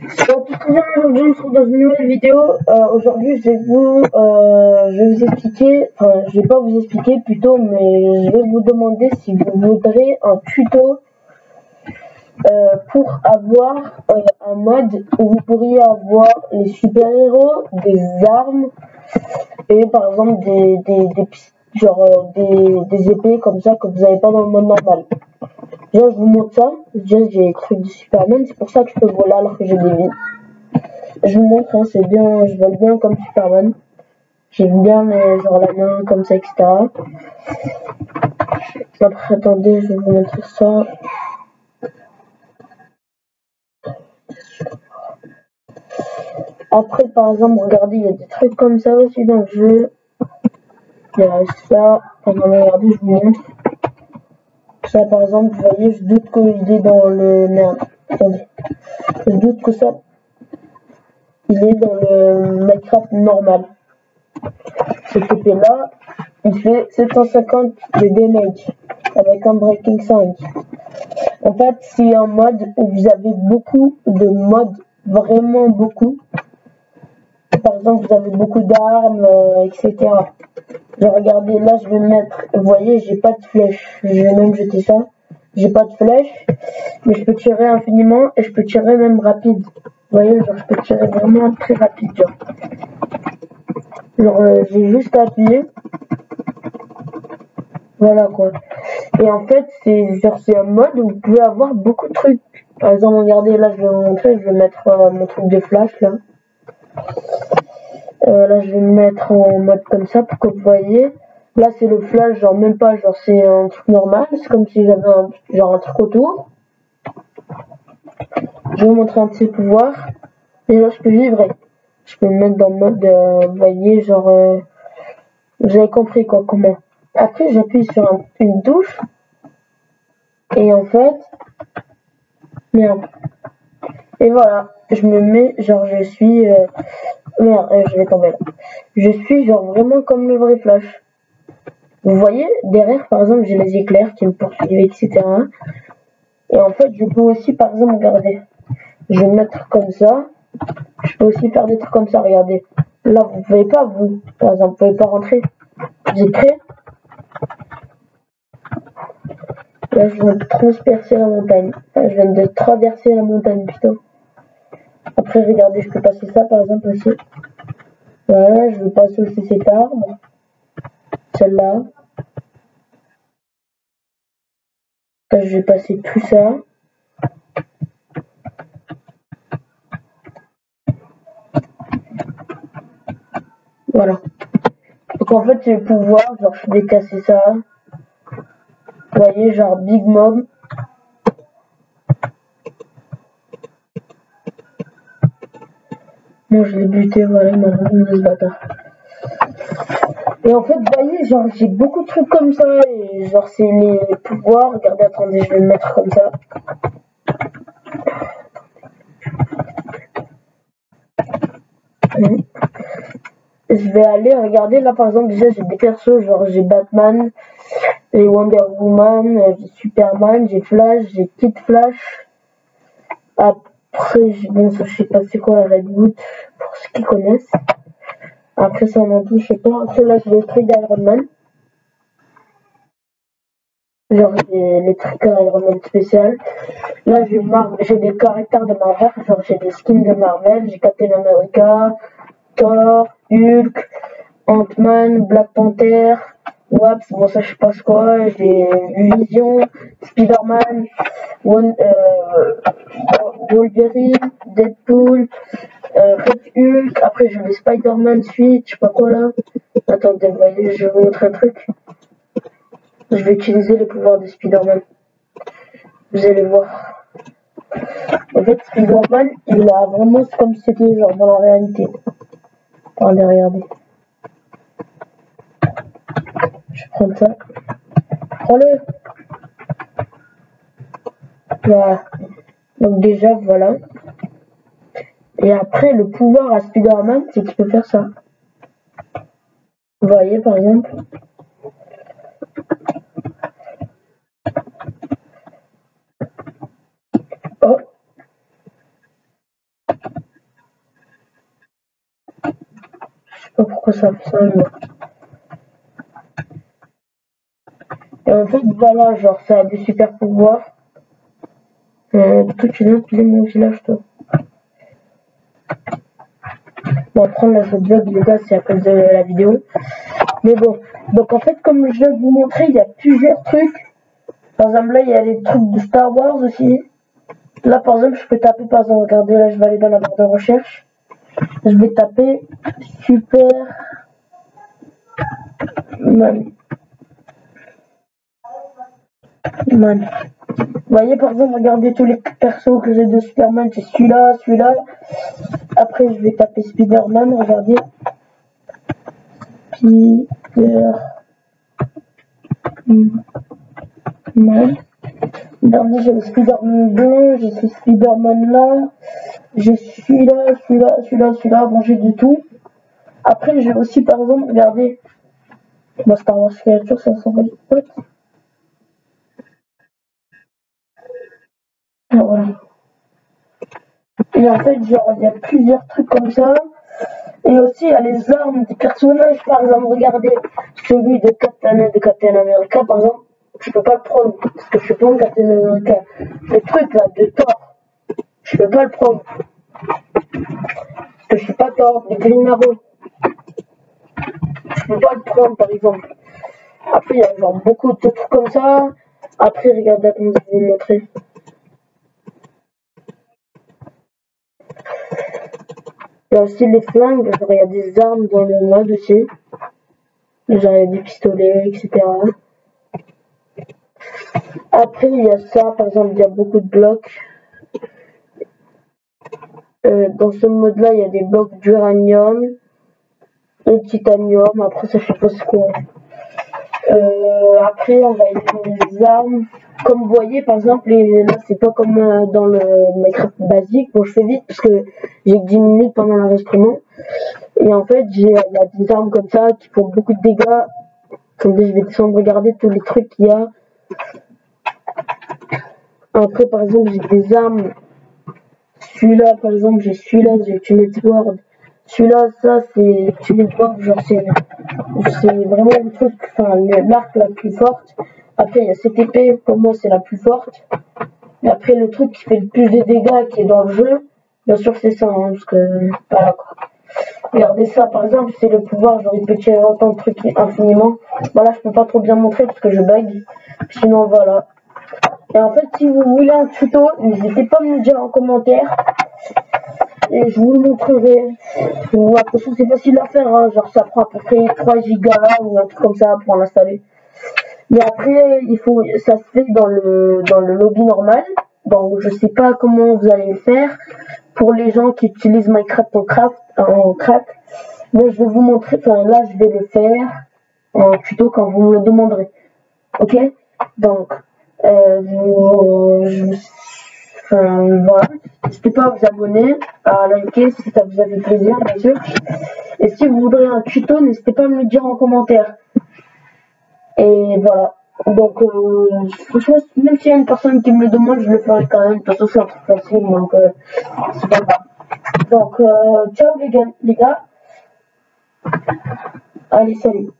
Donc, aujourd'hui, retrouve dans une nouvelle vidéo. Euh, aujourd'hui, je vais vous, euh, je vais expliquer, enfin, je vais pas vous expliquer plutôt, mais je vais vous demander si vous voudrez un tuto euh, pour avoir un mode où vous pourriez avoir les super-héros, des armes et par exemple des, des, des genre des, des épées comme ça que vous n'avez pas dans le mode normal. Je vous montre ça. Déjà, j'ai les trucs de Superman. C'est pour ça que je peux voler alors que j'ai des vies. Je vous montre, hein, c'est bien, je vole bien comme Superman. J'aime bien les, genre la main comme ça, etc. Après, attendez, je vais vous montrer ça. Après, par exemple, regardez, il y a des trucs comme ça aussi dans le jeu. Il y a ça. regardez, je vous montre. Ça, par exemple, vous voyez, je doute qu'il est dans le... Merde. Je doute que ça, il est dans le Minecraft normal. Cette épée-là, il fait 750 de damage avec un Breaking 5. En fait, c'est un mode où vous avez beaucoup de modes, vraiment beaucoup. Par exemple, vous avez beaucoup d'armes, euh, etc. Regardez, là, je vais mettre, vous voyez, j'ai pas de flèche. Je vais même jeter ça. J'ai pas de flèche, mais je peux tirer infiniment et je peux tirer même rapide. Vous voyez, genre, je peux tirer vraiment très rapide, genre. Euh, j'ai juste à appuyer. Voilà, quoi. Et en fait, c'est un mode où vous pouvez avoir beaucoup de trucs. Par exemple, regardez, là, je vais vous montrer, je vais mettre euh, mon truc de flash, là. Euh, là, je vais me mettre en mode comme ça pour que vous voyez. Là, c'est le flash, genre même pas, genre c'est un truc normal. C'est comme si j'avais un, genre un truc autour. Je vais vous montrer un petit pouvoir. Et là, je peux vivre. Je peux me mettre dans le mode, euh, vous voyez, genre... Euh, vous avez compris quoi, comment. Après, j'appuie sur une touche. Et en fait... Merde. Et voilà, je me mets, genre je suis... Merde, euh, je vais tomber là. Je suis genre vraiment comme le vrai Flash. Vous voyez, derrière, par exemple, j'ai les éclairs qui me poursuivent, etc. Et en fait, je peux aussi, par exemple, regarder. Je vais me mettre comme ça. Je peux aussi faire des trucs comme ça, regardez. Là, vous ne pouvez pas, vous, par exemple, vous pouvez pas rentrer. J'ai créé. Là, je viens de transpercer la montagne. Enfin, je viens de traverser la montagne, plutôt. Après, regardez, je peux passer ça par exemple aussi. Voilà, je vais passer aussi cet arbre. Celle-là. Là, je vais passer tout ça. Voilà. Donc en fait, je vais pouvoir, genre, je vais casser ça. Vous voyez, genre Big Mob. Moi, je l'ai buté, voilà, il m'a ce bâtard. Et en fait, voyez, genre, j'ai beaucoup de trucs comme ça, et genre, c'est les pouvoirs. Regardez, attendez, je vais le mettre comme ça. Je vais aller regarder, là, par exemple, déjà, j'ai des persos, genre, j'ai Batman, j'ai Wonder Woman, j'ai Superman, j'ai Flash, j'ai Kid Flash. Après, bon, ça, je sais pas c'est quoi la Red Boot, pour ceux qui connaissent. Après, ça, on en touche, je sais pas. Après, là, j'ai les trucs d'Iron Man. Genre, j'ai les trucs d'Iron Man spécial. Là, j'ai des caractères de Marvel. Genre, j'ai des skins de Marvel. J'ai Captain America, Thor, Hulk, Ant-Man, Black Panther, Waps, bon ça je sais pas quoi, j'ai Vision, Spider-Man, euh, Wolverine, Deadpool, euh, Red Hulk, après j'ai les Spider-Man suite, je sais pas quoi là. Attendez, voyez, je vais vous montrer un truc. Je vais utiliser les pouvoirs de Spider-Man. Vous allez voir. En fait, Spider-Man, il a vraiment comme si c'était genre dans la réalité. Regardez, regardez. Je prends ça. Prends-le. Voilà. Donc déjà, voilà. Et après, le pouvoir à Spider-Man, c'est qu'il peut faire ça. Vous voyez, par exemple. Oh. Je sais pas pourquoi ça fait. Et en fait, voilà, genre, ça a des super pouvoirs. Euh, toi, tu viens piler mon village, toi. Bon, prendre la vlog, les gars, c'est à cause de la vidéo. Mais bon, donc en fait, comme je vais vous montrer, il y a plusieurs trucs. Par exemple, là, il y a les trucs de Star Wars aussi. Là, par exemple, je peux taper, par exemple, regardez, là, je vais aller dans la barre de recherche. Je vais taper Super. Man. Vous voyez, par exemple, regardez tous les persos que j'ai de Superman, c'est celui-là, celui-là. Après, je vais taper Spider-Man, regardez. Spider-Man. Dernier, j'ai le Spider-Man blanc, j'ai ce Spider-Man là, j'ai celui-là, celui-là, celui-là, celui-là, bon, j'ai du tout. Après, j'ai aussi, par exemple, regardez, moi, Star Wars Creature, ça s'en va Ah, voilà. Et en fait, genre, il y a plusieurs trucs comme ça. Et aussi, il y a les armes des personnages, par exemple, regardez, celui de Captain, de Captain America, par exemple, je peux pas le prendre, parce que je suis pas un Captain America. Le truc, là, de Thor, je peux pas le prendre. Parce que je suis pas Thor, le Green Arrow. Je peux pas le prendre, par exemple. Après, il y a genre beaucoup de trucs comme ça. Après, regardez, comme je vais vous montrer. Il y a aussi les flingues, il y a des armes dans le mode aussi. Genre il y a des pistolets, etc. Après il y a ça, par exemple il y a beaucoup de blocs. Euh, dans ce mode là il y a des blocs d'uranium et titanium. Après ça je sais pas ce quoi. Euh, après on va utiliser les armes comme vous voyez, par exemple, là, c'est pas comme euh, dans le Minecraft basique. Bon, je fais vite parce que j'ai que 10 minutes pendant l'enregistrement. Et en fait, j'ai des armes comme ça qui font beaucoup de dégâts. Je vais descendre regarder tous les trucs qu'il y a. Après, par exemple, j'ai des armes. Celui-là, par exemple, j'ai celui-là, j'ai Ultimate Sword. Celui-là, ça, c'est Ultimate Sword. Genre, c'est vraiment le truc, enfin, l'arc la plus forte. Après, il y a cette épée, pour moi, c'est la plus forte. Mais après, le truc qui fait le plus de dégâts qui est dans le jeu, bien sûr, c'est ça, hein, parce que, voilà, quoi. Regardez ça, par exemple, c'est le pouvoir, il peut tirer autant de trucs infiniment. Voilà, je peux pas trop bien montrer parce que je bug. Sinon, voilà. Et en fait, si vous voulez un tuto, n'hésitez pas à me le dire en commentaire. Et je vous le montrerai. Attention, c'est facile à faire, hein. genre ça prend à peu près 3 gigas ou un truc comme ça pour l'installer. Mais après, il faut, ça se fait dans le, dans le lobby normal. Donc, je sais pas comment vous allez le faire pour les gens qui utilisent Minecraft en craft, en je vais vous montrer, enfin, là, je vais le faire en tuto quand vous me le demanderez. Ok? Donc, euh, je, enfin, voilà. N'hésitez pas à vous abonner, à liker si ça vous a fait plaisir, bien sûr. Et si vous voudrez un tuto, n'hésitez pas à me le dire en commentaire. Et voilà. Donc, euh, franchement, même s'il y a une personne qui me le demande, je le ferai quand même. Toute façon, c'est un truc facile, donc euh, c'est pas grave. Donc, euh, ciao les gars. Allez, salut.